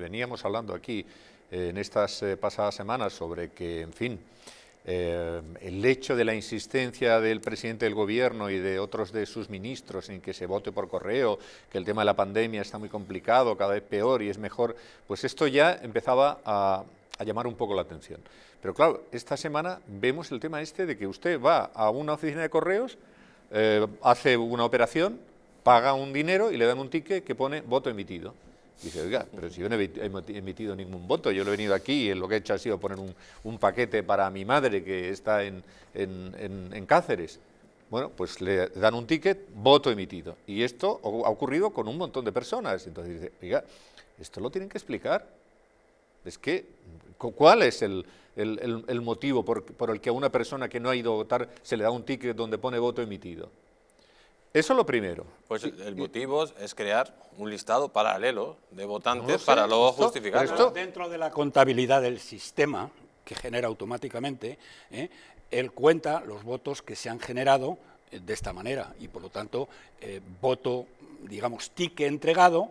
Veníamos hablando aquí eh, en estas eh, pasadas semanas sobre que, en fin, eh, el hecho de la insistencia del presidente del gobierno y de otros de sus ministros en que se vote por correo, que el tema de la pandemia está muy complicado, cada vez peor y es mejor, pues esto ya empezaba a, a llamar un poco la atención. Pero claro, esta semana vemos el tema este de que usted va a una oficina de correos, hace una operación, paga un dinero y le dan un ticket que pone voto emitido. Dice, oiga, pero si yo no he emitido ningún voto, yo lo he venido aquí y lo que he hecho ha sido poner un, paquete para mi madre que está en, Cáceres. Bueno, pues le dan un ticket, voto emitido. Y esto ha ocurrido con un montón de personas. Entonces dice, oiga, esto lo tienen que explicar. Es que, ¿cuál es el, motivo por, por el que a una persona que no ha ido a votar se le da un ticket donde pone voto emitido? Eso es lo primero. Pues el motivo es crear un listado paralelo de votantes para luego justificar. Esto, dentro de la contabilidad del sistema que genera automáticamente, ¿eh? él cuenta los votos que se han generado eh, de esta manera y por lo tanto eh, voto, digamos, ticket entregado,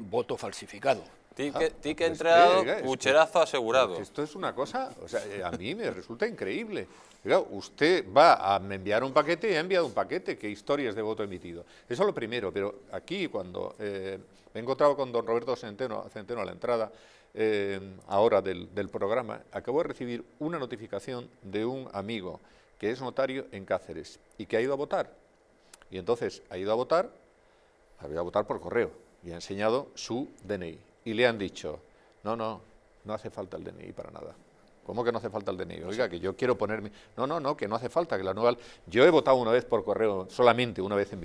voto falsificado. Ticket, ah, entregado, cucherazo asegurado. Esto es una cosa, o sea, a mí me resulta increíble usted va a enviar un paquete y ha enviado un paquete, ¿qué historias de voto emitido? Eso es lo primero, pero aquí cuando eh, he encontrado con don Roberto Centeno, Centeno a la entrada, eh, ahora del, programa, acabo de recibir una notificación de un amigo que es notario en Cáceres y que ha ido a votar. Y entonces ha ido a votar, ha ido a votar por correo y ha enseñado su DNI. Y le han dicho, no, no, no hace falta el DNI para nada. ¿Cómo que no hace falta el DNI? Oiga, que yo quiero ponerme... No, no, no, que no hace falta, que la nueva... Yo he votado una vez por correo, solamente una vez en mi